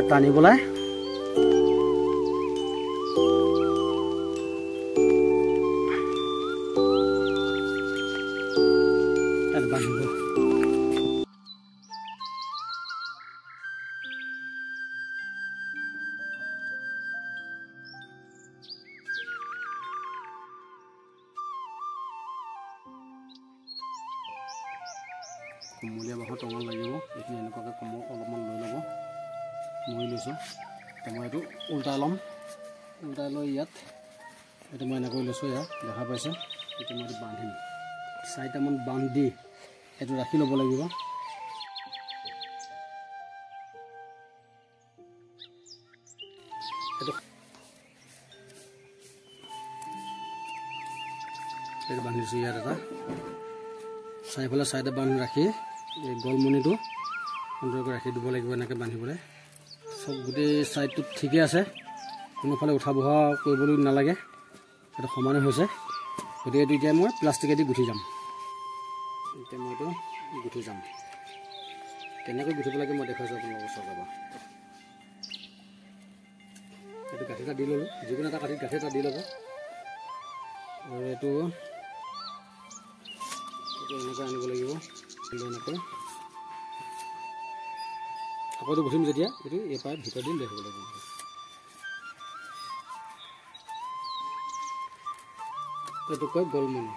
এনেকৈ টানি বান্ধিব কোমলীয়া বাঁহৰ টঙাল লাগিব। এইখিনি এনেকুৱাকৈ কোমল অলপমান লৈ ল'ব। মৰি লৈছোঁ। এতিয়া মই এইটো উল্টাই ল'ম। উল্টাই লৈ ইয়াত এইটো মই এনেকৈ লৈছোঁ ইয়াত দেখা পাইছে? এতিয়া মই এইটো বান্ধিম। চাৰিটামান বান্ধি এইটো ৰাখি ল'ব লাগিব। এইটো এইটো বান্ধিছোঁ ইয়াত এটা। চাৰিফালে চাইডে বান্ধি ৰাখি এই গলমণিটো সুন্দৰকৈ ৰাখি দিব লাগিব এনেকৈ বান্ধিবলৈ। চব গোটেই ছাইডটোত ঠিকে আছে। কোনোফালে উঠা বহা কৰিবলৈ নালাগে। এইটো সমানে হৈছে। গতিকে এইটো এতিয়া মই প্লাষ্টিকেদি গুঠি যাম। এতিয়া মই এইটো গুঠি যাম। কেনেকৈ গুঠিব লাগে মই দেখুৱাইছোঁ আপোনালোকৰ চাব এইটো গাঁঠি এটা দি ল'লোঁ। যিকোনো এটা কাঠিত গাঁঠি এটা দি ল'ব আৰু এইটো এনেকৈ আনিব লাগিব। এনেকৈ এইটো গুঠিম যেতিয়া এইটো এই পাই ভিতৰ দিন দেখিব লাগিব এইটো কয় গলমণি।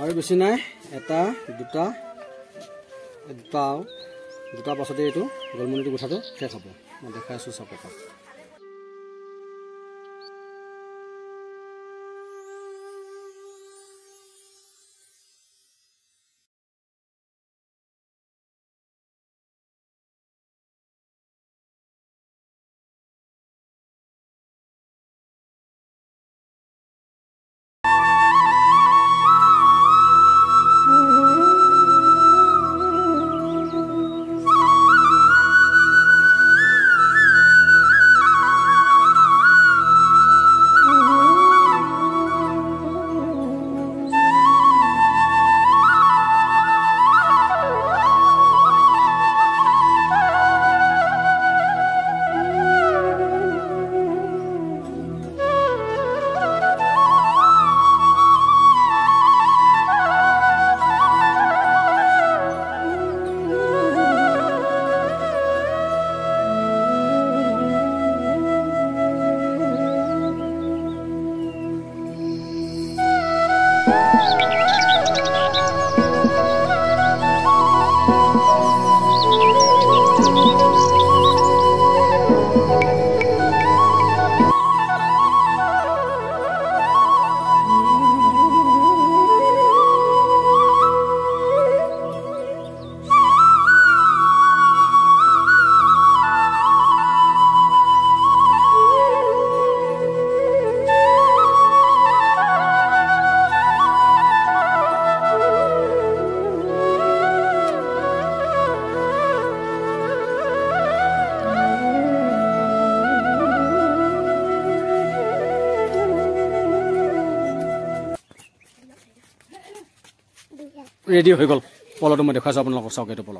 আৰু বেছি নাই এটা দুটা দুটা দুটা পাছতে এইটো গলমণিটো গুঠাটো শেষ হ'ব। মই দেখাই আছোঁ চাব ৰেডি হৈ গ'ল। পলটো মই দেখুৱাইছোঁ আপোনালোকক চাওক এইটো পল।